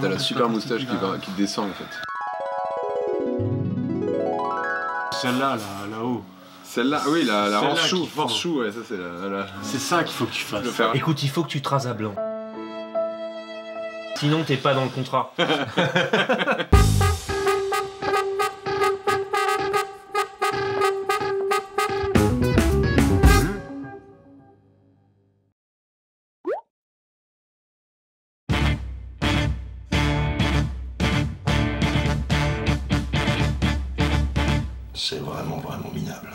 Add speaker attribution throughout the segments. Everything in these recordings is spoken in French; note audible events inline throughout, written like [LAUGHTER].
Speaker 1: T'as la super moustache qui, va, qui descend en fait.
Speaker 2: Celle-là, là, là-haut.
Speaker 1: Celle-là, oui, la, la chou, chou, ouais, ça c'est la, la-
Speaker 2: C'est ça qu'il faut que tu fasses.
Speaker 1: le faire.
Speaker 3: Écoute, il faut que tu te rases à blanc. Sinon, t'es pas dans le contrat. [LAUGHS]
Speaker 4: C'est vraiment, vraiment minable.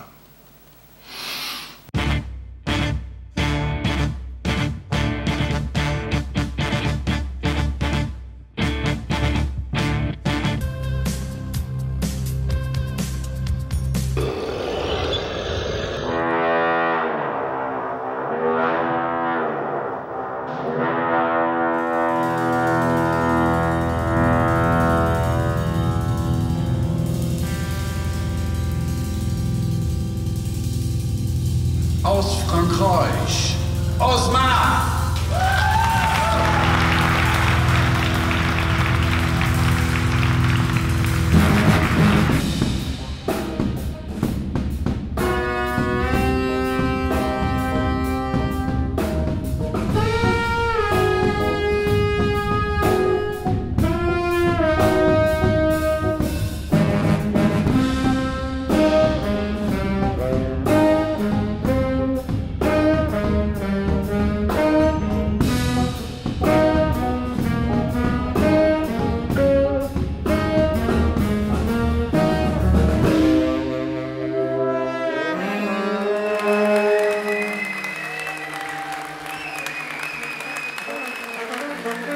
Speaker 5: Kreuz. Osman!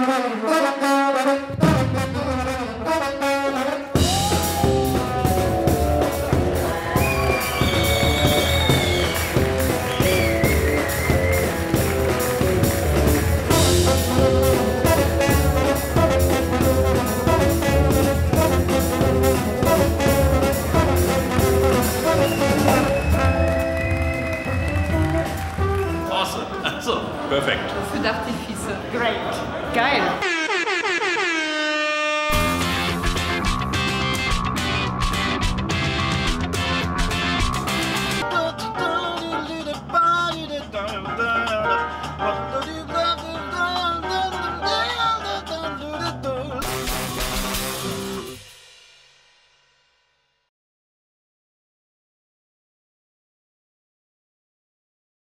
Speaker 5: [LAUGHS] perfekt.
Speaker 6: Dafür dachte ich, Great. Geil.